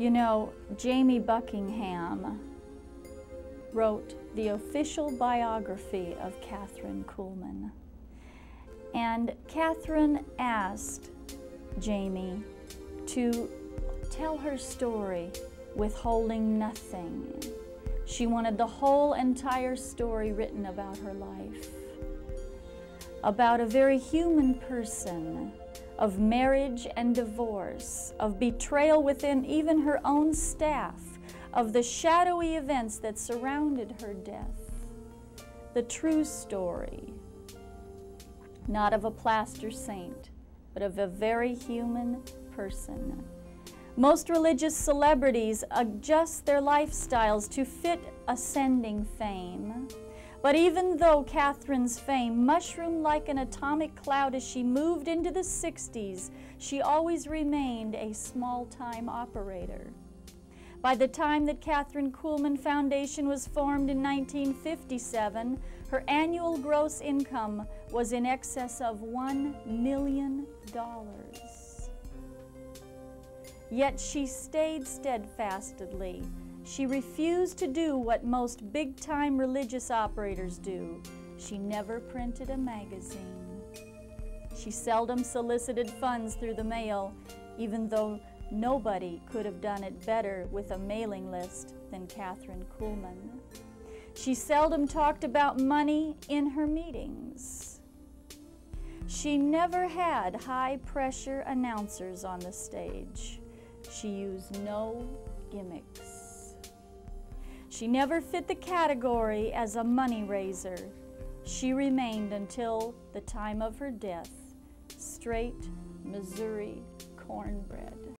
You know, Jamie Buckingham wrote the official biography of Kathryn Kuhlman. And Kathryn asked Jamie to tell her story withholding nothing. She wanted the whole entire story written about her life, about a very human person, of marriage and divorce, of betrayal within even her own staff, of the shadowy events that surrounded her death. The true story, not of a plaster saint, but of a very human person. Most religious celebrities adjust their lifestyles to fit ascending fame. But even though Kathryn's fame mushroomed like an atomic cloud as she moved into the 60s, she always remained a small time operator. By the time that Kathryn Kuhlman Foundation was formed in 1957, her annual gross income was in excess of $1 million. Yet she stayed steadfastly. She refused to do what most big time religious operators do. She never printed a magazine. She seldom solicited funds through the mail, even though nobody could have done it better with a mailing list than Kathryn Kuhlman. She seldom talked about money in her meetings. She never had high pressure announcers on the stage. She used no gimmicks. She never fit the category as a money raiser. She remained until the time of her death straight Missouri cornbread.